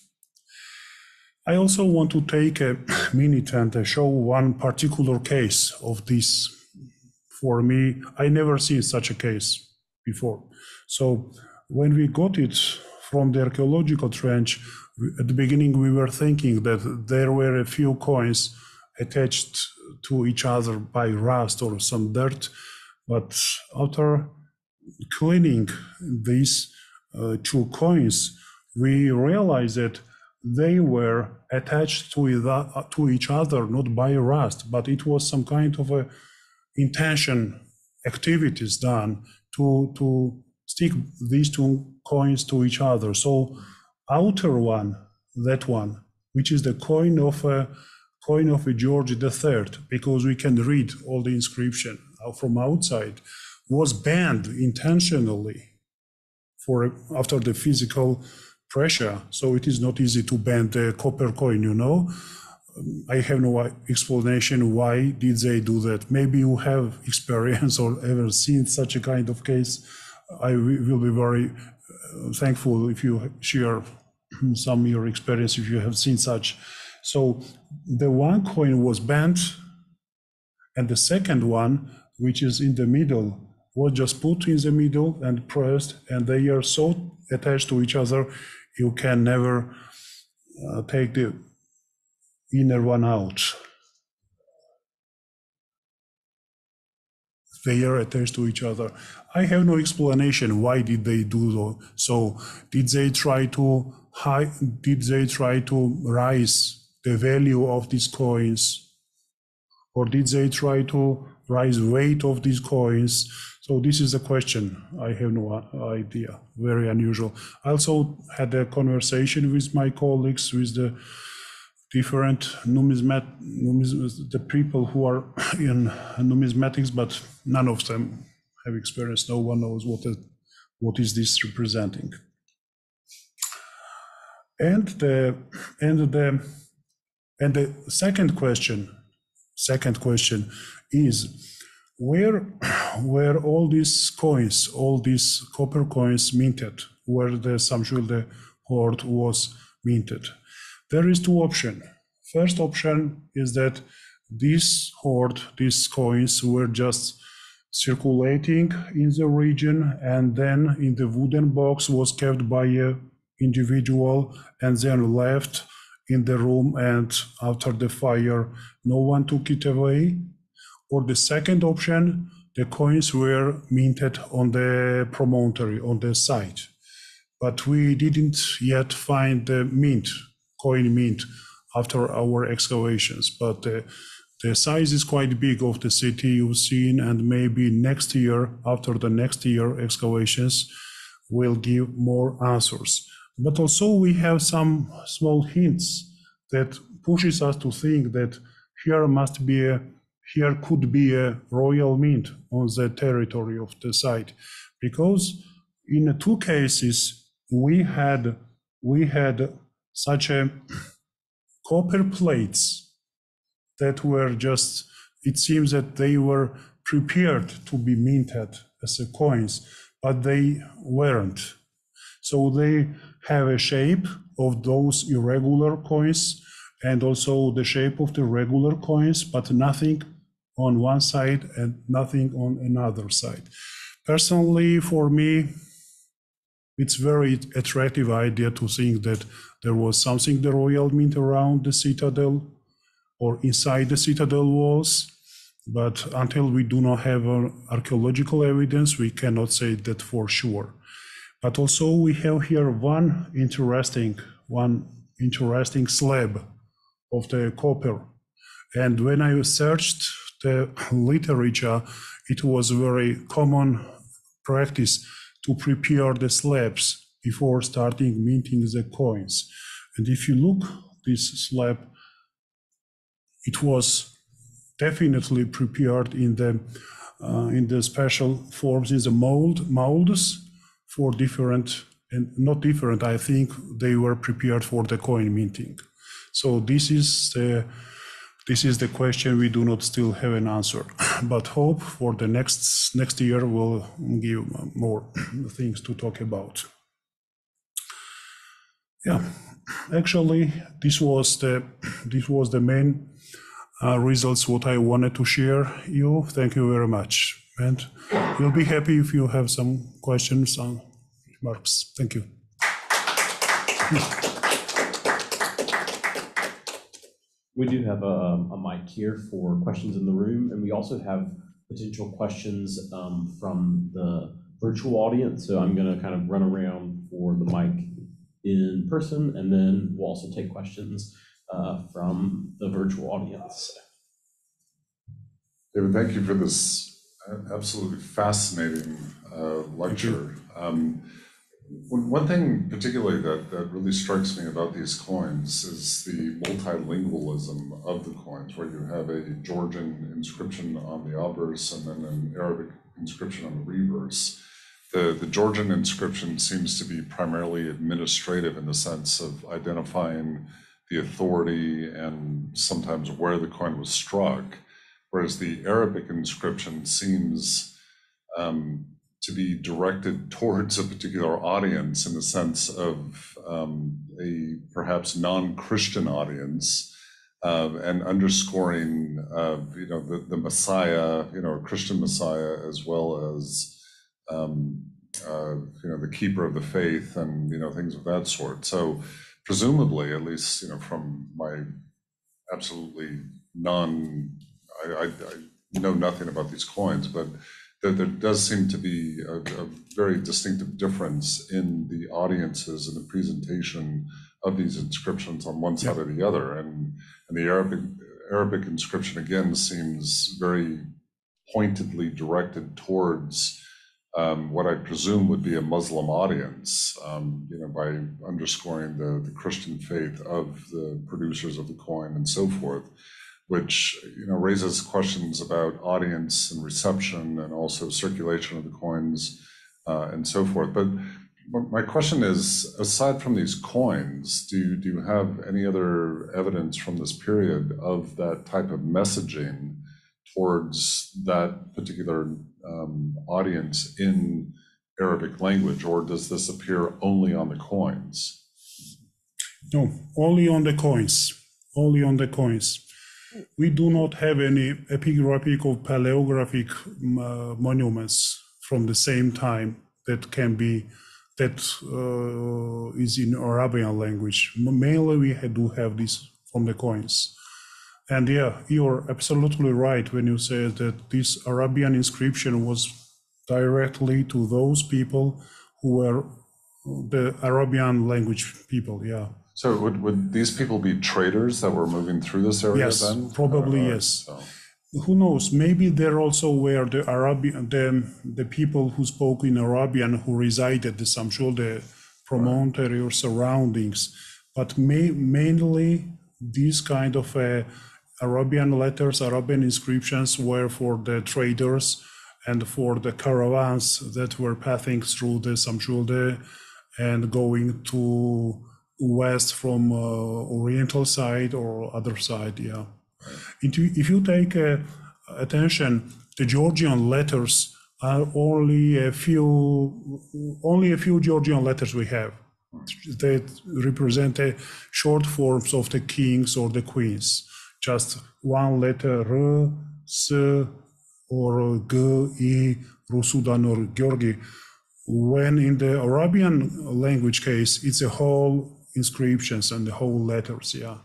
I also want to take a minute and uh, show one particular case of this. For me, I never seen such a case before. So when we got it from the archaeological trench, at the beginning we were thinking that there were a few coins attached to each other by rust or some dirt, but after cleaning these uh, two coins, we realized that they were attached to, to each other not by rust, but it was some kind of a intention activities done to to stick these two coins to each other. So outer one, that one, which is the coin of a coin of a George III, because we can read all the inscription from outside, was banned intentionally for after the physical pressure. So it is not easy to bend the copper coin, you know. I have no explanation why did they do that. Maybe you have experience or ever seen such a kind of case. I will be very uh, thankful if you share some of your experience if you have seen such. So the one coin was bent, and the second one, which is in the middle, was just put in the middle and pressed, and they are so attached to each other, you can never uh, take the inner one out. They are attached to each other. I have no explanation why did they do so. Did they try to high? Did they try to rise the value of these coins, or did they try to rise weight of these coins? So this is a question. I have no idea. Very unusual. I also had a conversation with my colleagues with the different numismat, numismat the people who are in numismatics, but none of them have experience. No one knows what is, what is this representing. And the and the and the second question, second question is where where all these coins, all these copper coins minted, where the Samshvilde hoard was minted. There is two options. First option is that this hoard, these coins were just circulating in the region and then in the wooden box was kept by a individual and then left in the room and after the fire no one took it away or the second option the coins were minted on the promontory on the site but we didn't yet find the mint coin mint after our excavations. But uh, the size is quite big of the city you've seen, and maybe next year, after the next year excavations, will give more answers. But also we have some small hints that pushes us to think that here must be a here could be a royal mint on the territory of the site because in two cases we had we had such a copper plates that were just, it seems that they were prepared to be minted as coins, but they weren't. So they have a shape of those irregular coins and also the shape of the regular coins, but nothing on one side and nothing on another side. Personally, for me, it's very attractive idea to think that there was something the royal mint around the citadel or inside the citadel walls. But until we do not have uh, archaeological evidence, we cannot say that for sure. But also we have here one interesting, one interesting slab of the copper. And when I searched the literature, it was very common practice to prepare the slabs before starting minting the coins. And if you look this slab, it was definitely prepared in the uh, in the special forms in the mold molds for different and not different. I think they were prepared for the coin minting. So this is the this is the question we do not still have an answer. but hope for the next next year will give more things to talk about. Yeah, actually, this was the this was the main uh, results what I wanted to share you. Thank you very much, and we'll be happy if you have some questions and remarks. Thank you. We do have a, a mic here for questions in the room, and we also have potential questions um, from the virtual audience. So I'm going to kind of run around for the mic in person, and then we'll also take questions uh, from the virtual audience. David, thank you for this uh, absolutely fascinating uh, lecture. Um, one thing particularly that, that really strikes me about these coins is the multilingualism of the coins, where you have a Georgian inscription on the obverse and then an Arabic inscription on the reverse. The, the Georgian inscription seems to be primarily administrative in the sense of identifying the authority and sometimes where the coin was struck, whereas the Arabic inscription seems um, to be directed towards a particular audience in the sense of um, a perhaps non-Christian audience uh, and underscoring, uh, you know, the, the Messiah, you know, a Christian Messiah, as well as, um, uh, you know, the keeper of the faith and, you know, things of that sort. So presumably, at least, you know, from my absolutely non, I, I, I know nothing about these coins, but there, there does seem to be a, a very distinctive difference in the audiences and the presentation of these inscriptions on one side or the other. And, and the Arabic, Arabic inscription again seems very pointedly directed towards um, what I presume would be a Muslim audience, um, you know, by underscoring the, the Christian faith of the producers of the coin and so forth which you know raises questions about audience and reception and also circulation of the coins uh, and so forth. But my question is, aside from these coins, do do you have any other evidence from this period of that type of messaging towards that particular um, audience in Arabic language, or does this appear only on the coins? No, only on the coins. Only on the coins we do not have any epigraphic or paleographic uh, monuments from the same time that can be that uh, is in Arabian language. Mainly, we do have this from the coins. And yeah, you're absolutely right when you say that this Arabian inscription was directly to those people who were the Arabian language people. Yeah. So would, would these people be traders that were moving through this area Yes, then? probably Uh, yes. so- Who knows? Maybe there also were the Arabian, the, the people who spoke in Arabian who resided the some sure the promontory or surroundings, but may, mainly these kind of uh, Arabian letters, Arabian inscriptions were for the traders and for the caravans that were passing through the Samshvilde and going to west from uh, oriental side or other side yeah. If you take uh, attention the georgian letters are only a few only a few georgian letters we have that represent the short forms of the kings or the queens. Just one letter r s or g i rusudan or georgi. When in the arabian language case it's a whole inscriptions and the whole letters yeah.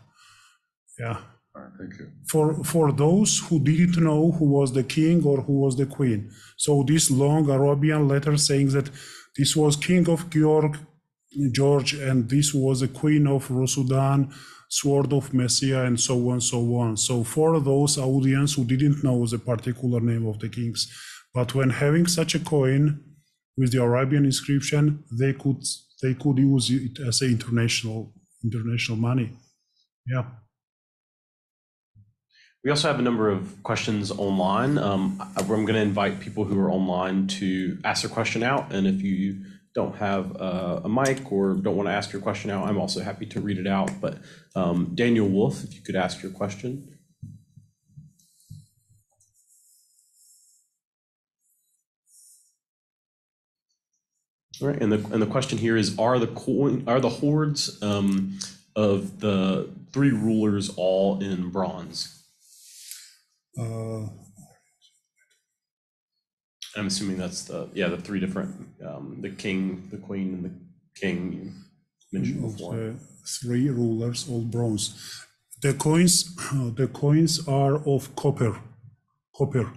Yeah. Right, thank you. for for those who didn't know who was the king or who was the queen. So this long arabian letter saying that this was king of georg george and this was a queen of rusudan sword of messiah and so on so on. So for those audience who didn't know the particular name of the kings. But when having such a coin with the arabian inscription they could they could use it as a international international money yeah We also have a number of questions online. Um, I'm going to invite people who are online to ask their question out. And if you don't have uh, a mic or don't want to ask your question out, I'm also happy to read it out. But um, Daniel Wolf, if you could ask your question. All right, and the, and the question here is, are the coin, are the hoards um, of the three rulers all in bronze? Uh, I'm assuming that's the, yeah, the three different, um, the king, the queen, and the king you mentioned of before. the three rulers, all bronze. The coins, the coins are of copper, copper.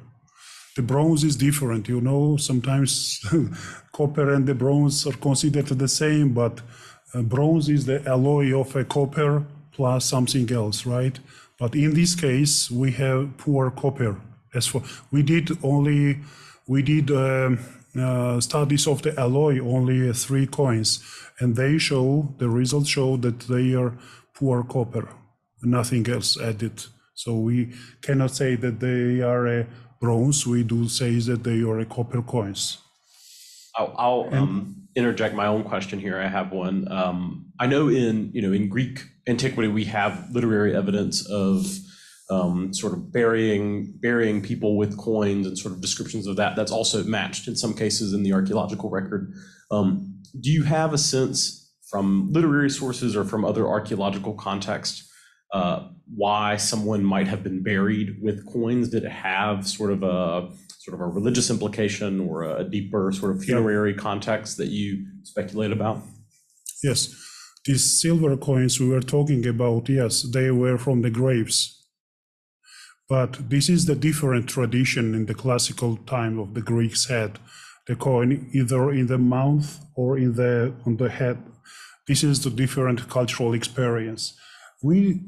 The bronze is different, you know. Sometimes copper and the bronze are considered the same, but uh, bronze is the alloy of a copper plus something else, right? But in this case, we have poor copper. As for we did only, we did um, uh, studies of the alloy only three coins, and they show the results show that they are poor copper, nothing else added. So we cannot say that they are a bronze. We do say that they are copper coins. I'll, I'll um, interject my own question here. I have one. Um, I know in you know in Greek antiquity we have literary evidence of um, sort of burying burying people with coins and sort of descriptions of that. That's also matched in some cases in the archaeological record. Um, do you have a sense from literary sources or from other archaeological context uh, why someone might have been buried with coins? Did it have sort of a sort of a religious implication or a deeper sort of funerary context that you speculate about? Yes, these silver coins we were talking about, yes, they were from the graves. But this is the different tradition in the classical time of the Greeks had the coin either in the mouth or in the on the head. This is the different cultural experience. We,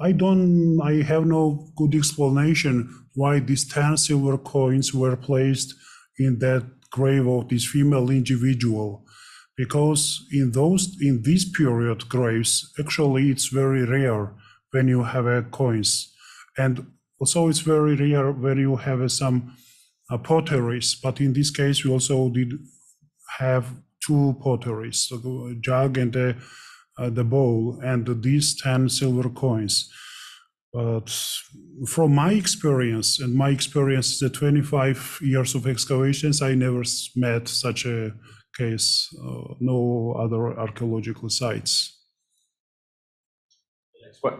I don't, I have no good explanation why these 10 silver coins were placed in that grave of this female individual. Because in those in this period graves actually it's very rare when you have a coins. And also it's very rare when you have some uh, potteries but in this case we also did have two potteries so the jug and uh, the bowl and these 10 silver coins but from my experience and my experience the 25 years of excavations i never met such a case, uh, no other archaeological sites.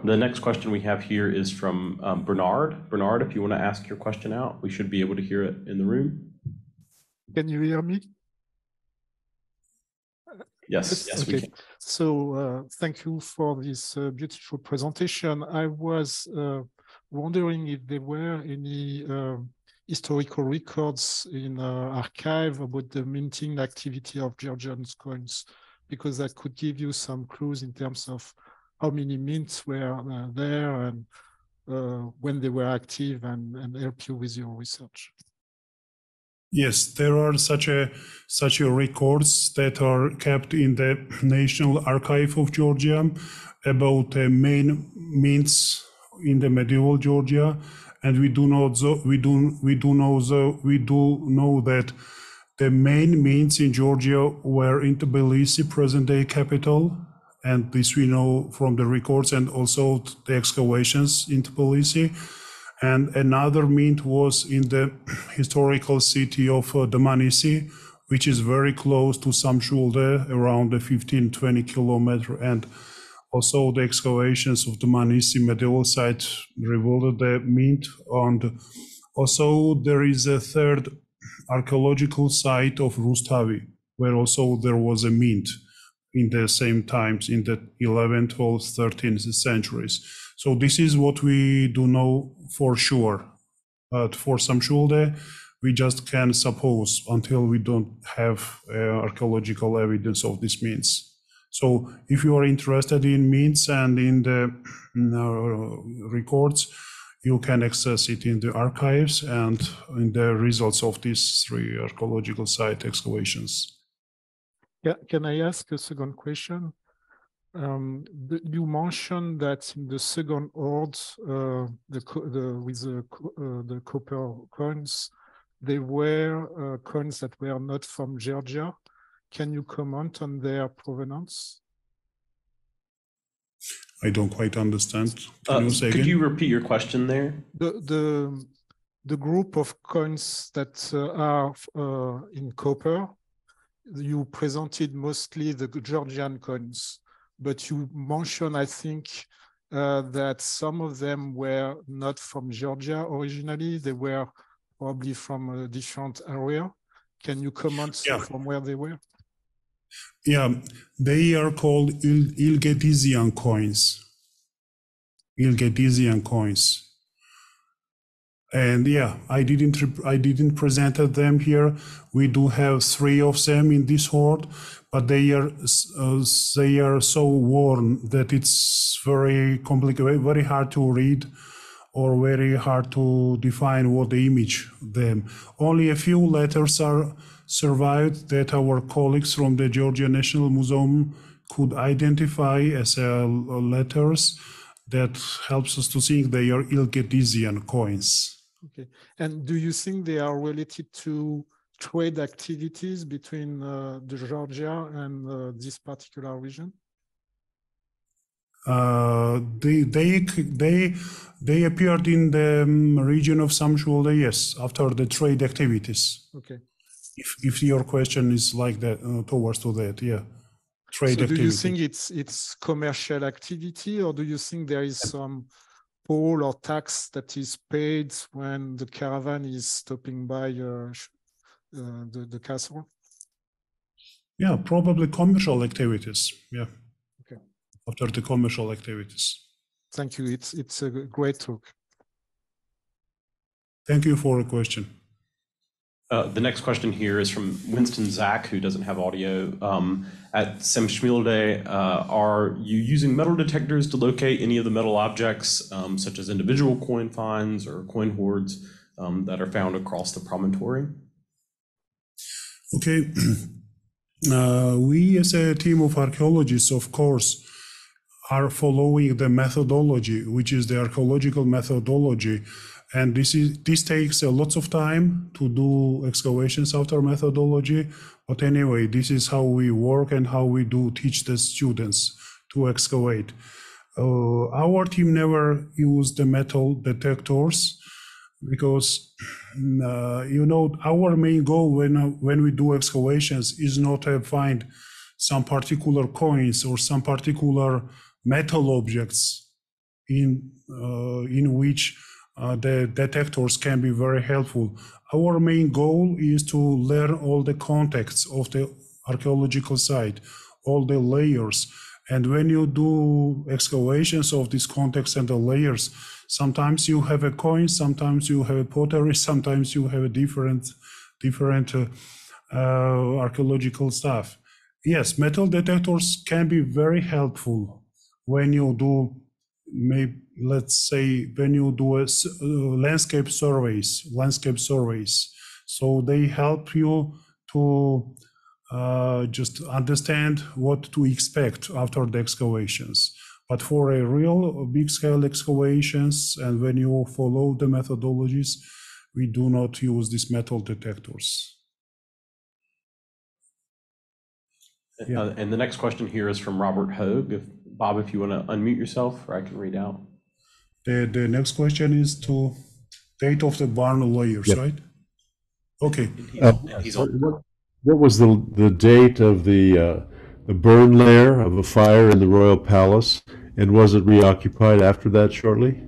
The next question we have here is from um, Bernard. Bernard, if you want to ask your question out, we should be able to hear it in the room. Can you hear me? Yes, yes, okay. So uh, thank you for this uh, beautiful presentation. I was uh, wondering if there were any um, historical records in uh, archive about the minting activity of Georgian coins, because that could give you some clues in terms of how many mints were uh, there and uh, when they were active and, and help you with your research. Yes, there are such a such a records that are kept in the National Archive of Georgia about the main mints in the medieval Georgia and we do know we do we do know the, we do know that the main means in Georgia were in Tbilisi, present-day capital, and this we know from the records and also the excavations in Tbilisi. And another mint was in the historical city of uh, Dmanisi, which is very close to Samshvilde, around the 15, 20 kilometer. And also the excavations of the medieval site revealed the mint. And also there is a third archaeological site of Rustavi, where also there was a mint in the same times in the 11th or 13th centuries. So this is what we do know for sure. But for some Samshvilde, we just can suppose until we don't have uh, archaeological evidence of these means. So if you are interested in means and in the records, you can access it in the archives and in the results of these three archaeological site excavations. Yeah, can I ask a second question? Um, the, you mentioned that in the second hoard, uh, the, the, with the, uh, the copper coins, they were uh, coins that were not from Georgia. Can you comment on their provenance? I don't quite understand. Can Uh, you say Could again? you repeat your question there? The the the group of coins that uh, are uh, in copper, you presented mostly the Georgian coins, but you mentioned, I think, uh, that some of them were not from Georgia originally. They were probably from a different area. Can you comment Yeah. from where they were? Yeah, they are called Il- Ilgetisian coins. Ilgetisian coins. And yeah, I didn't I didn't present them here. We do have three of them in this hoard, but they are uh, they are so worn that it's very complicated, very hard to read, or very hard to define what the image them. Only a few letters are survived that our colleagues from the Georgia National Museum could identify as uh, letters. That helps us to think they are Ilgetisian coins. Okay. And do you think they are related to trade activities between uh, the Georgia and uh, this particular region? Uh, they they they they appeared in the um, region of Samshvilde, yes, after the trade activities. Okay. If if your question is like that uh, towards to that, yeah, trade So do you think it's it's commercial activity or do you think there is some toll or tax that is paid when the caravan is stopping by uh, uh, the, the castle? Yeah, probably commercial activities. Yeah. Okay. After the commercial activities. Thank you. It's it's a great talk. Thank you for the question. Uh, the next question here is from Winston Zach, who doesn't have audio. Um, at Samshvilde, uh, are you using metal detectors to locate any of the metal objects, um, such as individual coin finds or coin hoards um, that are found across the promontory? Okay. Uh, we, as a team of archaeologists, of course, are following the methodology, which is the archaeological methodology. And this is this takes a lot of time to do excavations after methodology. But anyway, this is how we work and how we do teach the students to excavate. Uh, our team never used the metal detectors because uh, you know our main goal when when we do excavations is not to find some particular coins or some particular metal objects in uh, in which uh, the detectors can be very helpful. Our main goal is to learn all the contexts of the archaeological site, all the layers. And when you do excavations of these contexts and the layers, sometimes you have a coin, sometimes you have a pottery, sometimes you have a different, different uh, uh, archaeological stuff. Yes, metal detectors can be very helpful when you do, maybe let's say when you do a uh, landscape surveys, landscape surveys. So they help you to uh, just understand what to expect after the excavations. But for a real big scale excavations, and when you follow the methodologies, we do not use these metal detectors. Yeah. Uh, and the next question here is from Robert Hogue. If, Bob, if you want to unmute yourself, or I can read out. The, the next question is to date of the barn layers, Yep. right? Okay, Uh, he's What, on. what- what was the, the date of the, uh, the burn layer of a fire in the royal palace? And was it reoccupied after that shortly?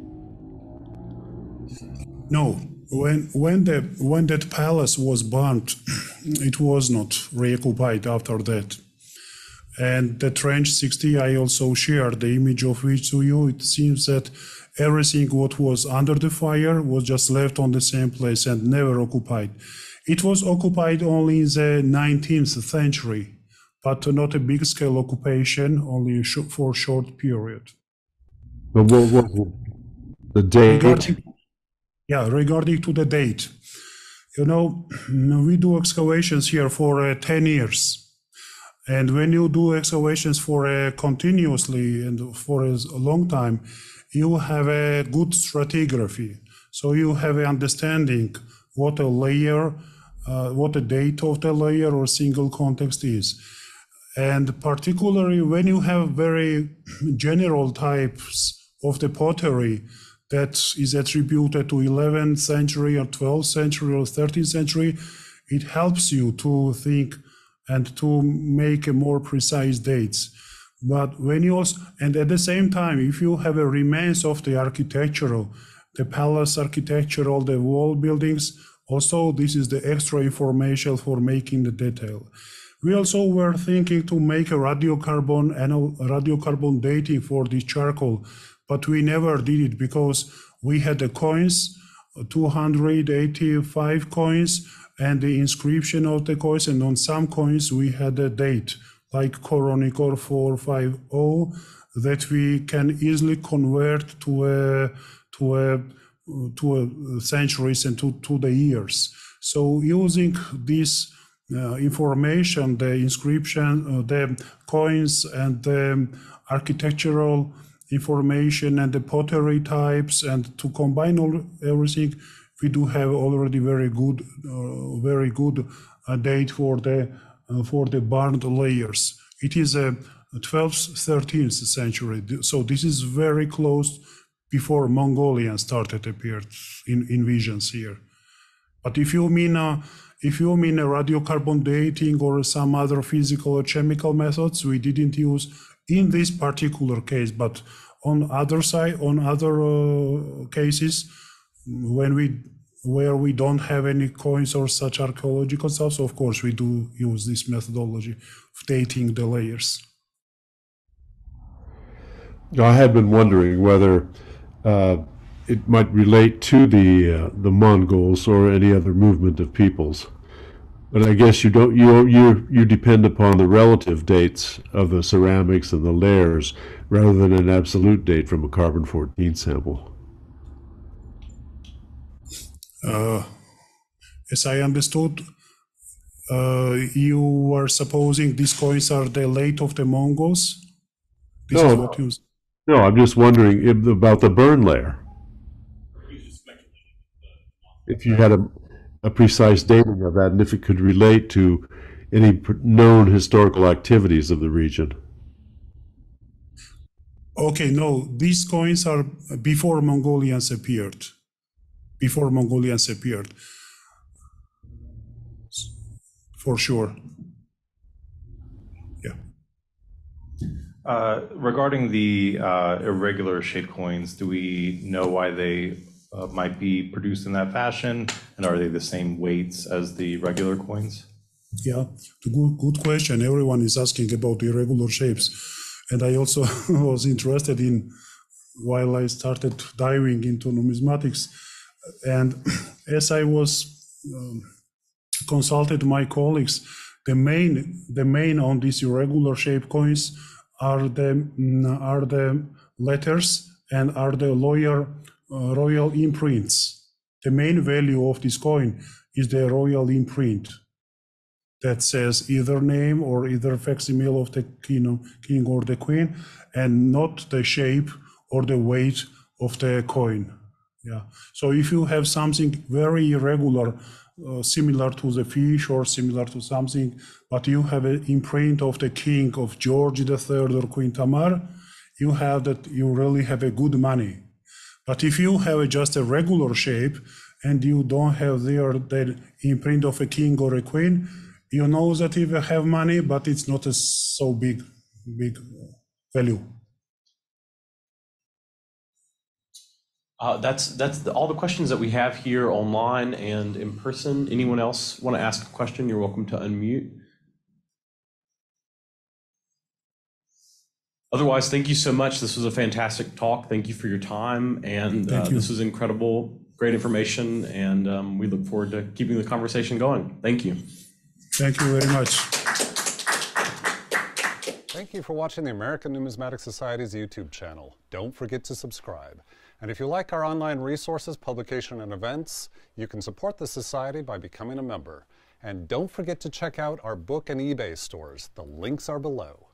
no, when, when the, when that palace was burnt, it was not reoccupied after that. And the trench 60, I also shared the image of which to you. It seems that everything what was under the fire was just left on the same place and never occupied. It was occupied only in the 19th century, but not a big scale occupation, only for a short period. But what was the date? Regarding, yeah, regarding to the date, you know, we do excavations here for uh, 10 years. And when you do excavations for a continuously and for a long time, you have a good stratigraphy. So you have an understanding what a layer, uh, what the date of the layer or single context is. And particularly when you have very general types of the pottery that is attributed to 11th century or 12th century or 13th century, it helps you to think and to make more precise dates. But when you also, and at the same time, if you have a remains of the architectural, the palace architecture, all the wall buildings, also this is the extra information for making the detail. We also were thinking to make a radiocarbon and radiocarbon dating for this charcoal, but we never did it because we had the coins, 285 coins, and the inscription of the coins, and on some coins we had a date, like Koronikon 450, that we can easily convert to a to a to a centuries and to, to the years. So using this uh, information, the inscription, uh, the coins and the architectural information and the pottery types and to combine all everything, we do have already very good, uh, very good uh, date for the uh, for the burned layers. It is a 12th, 13th century. So this is very close before Mongolian started appeared in, in visions here. But if you mean a, if you mean a radiocarbon dating or some other physical or chemical methods, we didn't use in this particular case, but on other side, on other uh, cases, when we where we don't have any coins or such archaeological stuff, so of course we do use this methodology of dating the layers. I had been wondering whether uh, it might relate to the uh, the Mongols or any other movement of peoples. But I guess you don't you you you depend upon the relative dates of the ceramics and the layers rather than an absolute date from a carbon 14 sample. Uh, as I understood, uh, you were supposing these coins are the late of the Mongols. This no, you. No, I'm just wondering if, about the burn layer. If you had a, a precise dating of that, and if it could relate to any known historical activities of the region. Okay, no, these coins are before Mongolians appeared. Before Mongolians appeared. For sure. Uh, regarding the uh, irregular shaped coins, do we know why they uh, might be produced in that fashion? And are they the same weights as the regular coins? Yeah, good, good question. Everyone is asking about irregular shapes. And I also was interested in, while I started diving into numismatics, and as I was um, consulted my colleagues, the main, the main on these irregular shaped coins are the mm, are the letters and are the lawyer uh, royal imprints. The main value of this coin is the royal imprint that says either name or either facsimile of the king, king or the queen, and not the shape or the weight of the coin. Yeah. So if you have something very irregular, uh, similar to the fish or similar to something, but you have an imprint of the king of George III or Queen Tamar, you have that you really have a good money. But if you have just a regular shape and you don't have there the imprint of a king or a queen, you know that if you have money, but it's not a so big, big value. Uh, that's that's the, all the questions that we have here online and in person. Anyone else want to ask a question? You're welcome to unmute. Otherwise, thank you so much. This was a fantastic talk. Thank you for your time, and uh, this was incredible, great information, and um, we look forward to keeping the conversation going. Thank you. Thank you very much. Thank you for watching the American Numismatic Society's YouTube channel. Don't forget to subscribe. And if you like our online resources, publication, and events, you can support the Society by becoming a member. And don't forget to check out our book and eBay stores. The links are below.